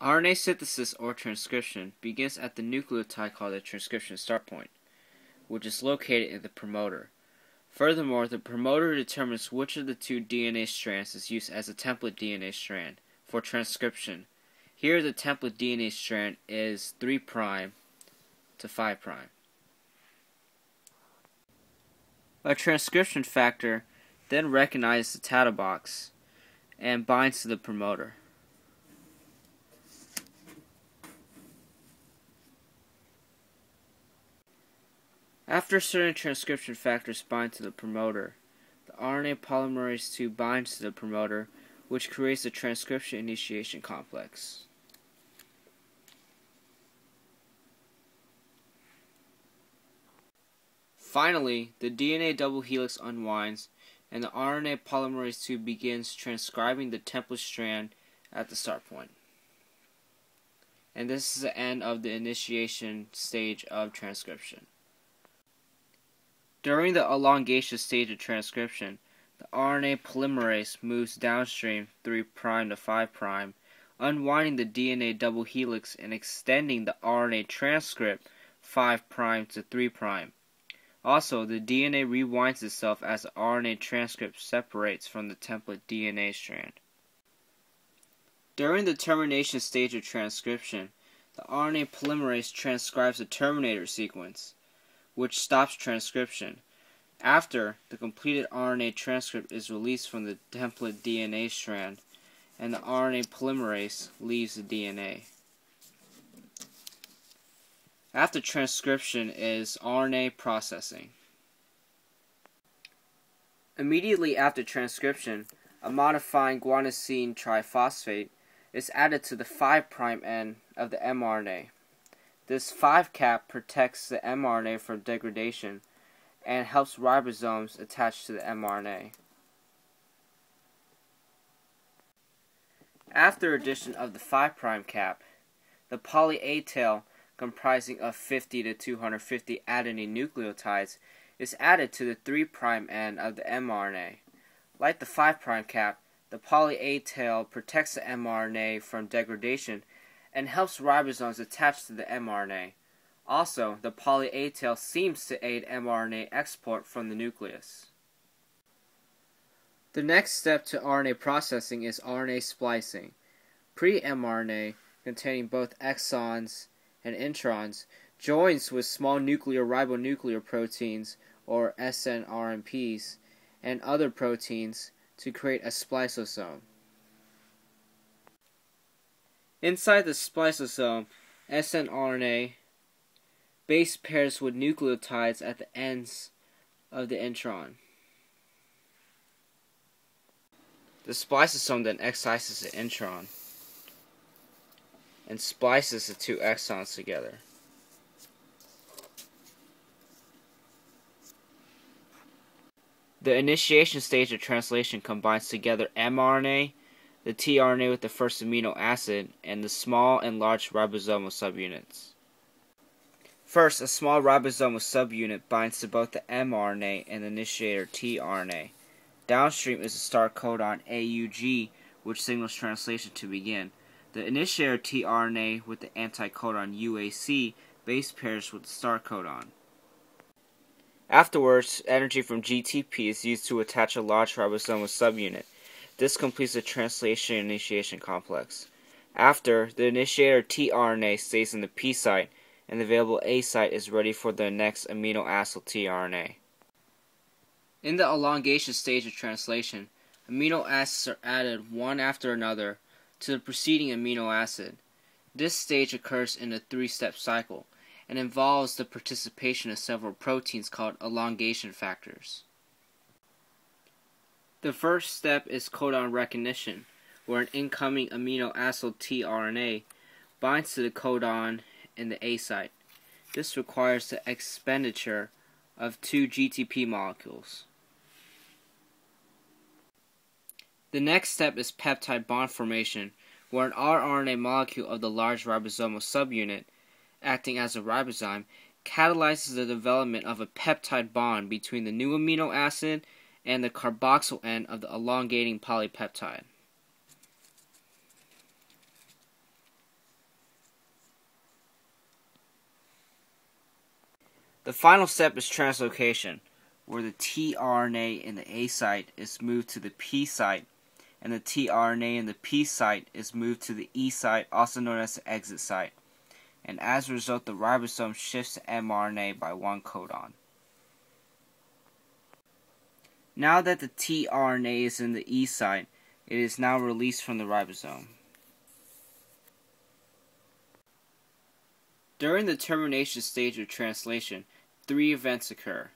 RNA synthesis or transcription begins at the nucleotide called the transcription start point, which is located in the promoter. Furthermore, the promoter determines which of the two DNA strands is used as a template DNA strand for transcription. Here the template DNA strand is 3' to 5'. A transcription factor then recognizes the TATA box and binds to the promoter. After certain transcription factors bind to the promoter, the RNA polymerase II binds to the promoter, which creates a transcription initiation complex. Finally, the DNA double helix unwinds and the RNA polymerase II begins transcribing the template strand at the start point. And this is the end of the initiation stage of transcription. During the elongation stage of transcription, the RNA polymerase moves downstream 3' to 5', unwinding the DNA double helix and extending the RNA transcript 5' to 3'. Also, the DNA rewinds itself as the RNA transcript separates from the template DNA strand. During the termination stage of transcription, the RNA polymerase transcribes the terminator sequence which stops transcription. After, the completed RNA transcript is released from the template DNA strand, and the RNA polymerase leaves the DNA. After transcription is RNA processing. Immediately after transcription, a modifying guanosine triphosphate is added to the 5' end of the mRNA. This 5 cap protects the mRNA from degradation and helps ribosomes attach to the mRNA. After addition of the 5' prime cap, the poly A tail comprising of 50 to 250 adenine nucleotides is added to the 3' prime end of the mRNA. Like the 5' prime cap, the poly A tail protects the mRNA from degradation and helps ribosomes attach to the mRNA. Also, the poly A tail seems to aid mRNA export from the nucleus. The next step to RNA processing is RNA splicing. Pre-mRNA, containing both exons and introns, joins with small nuclear ribonuclear proteins, or snRNPs, and other proteins to create a spliceosome. Inside the spliceosome, snRNA base pairs with nucleotides at the ends of the intron. The spliceosome then excises the intron and splices the two exons together. The initiation stage of translation combines together mRNA the tRNA with the first amino acid, and the small and large ribosomal subunits. First, a small ribosomal subunit binds to both the mRNA and the initiator tRNA. Downstream is the start codon AUG, which signals translation to begin. The initiator tRNA with the anticodon UAC base pairs with the start codon. Afterwards, energy from GTP is used to attach a large ribosomal subunit. This completes the translation initiation complex. After, the initiator tRNA stays in the P site, and the available A site is ready for the next amino acid tRNA. In the elongation stage of translation, amino acids are added one after another to the preceding amino acid. This stage occurs in a three step cycle and involves the participation of several proteins called elongation factors. The first step is codon recognition, where an incoming amino acid tRNA binds to the codon in the A site. This requires the expenditure of two GTP molecules. The next step is peptide bond formation, where an rRNA molecule of the large ribosomal subunit, acting as a ribozyme, catalyzes the development of a peptide bond between the new amino acid and the carboxyl end of the elongating polypeptide. The final step is translocation, where the tRNA in the A site is moved to the P site, and the tRNA in the P site is moved to the E site, also known as the exit site. And as a result, the ribosome shifts mRNA by one codon. Now that the tRNA is in the E site, it is now released from the ribosome. During the termination stage of translation, three events occur.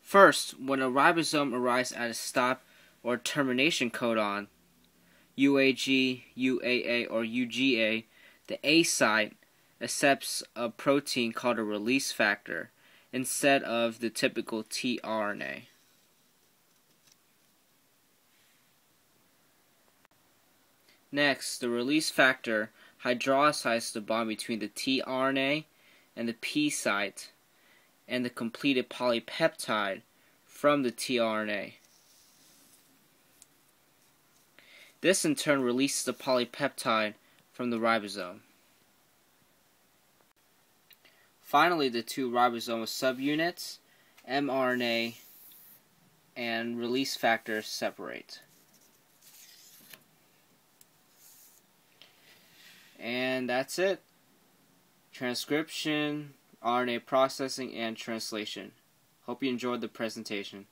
First, when a ribosome arrives at a stop or termination codon, UAG, UAA, or UGA, the A site accepts a protein called a release factor instead of the typical tRNA. Next, the release factor hydrolyzes the bond between the tRNA and the P site and the completed polypeptide from the tRNA. This in turn releases the polypeptide from the ribosome. Finally, the two ribosomal subunits, mRNA and release factor, separate. And that's it. Transcription, RNA processing, and translation. Hope you enjoyed the presentation.